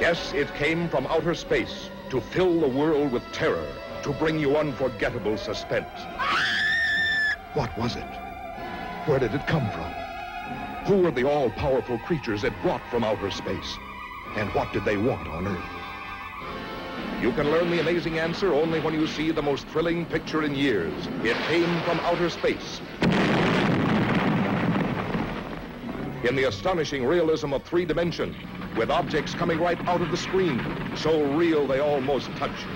Yes, it came from outer space to fill the world with terror, to bring you unforgettable suspense. What was it? Where did it come from? Who were the all-powerful creatures it brought from outer space? And what did they want on Earth? You can learn the amazing answer only when you see the most thrilling picture in years. It came from outer space. In the astonishing realism of three dimension, with objects coming right out of the screen, so real they almost touch.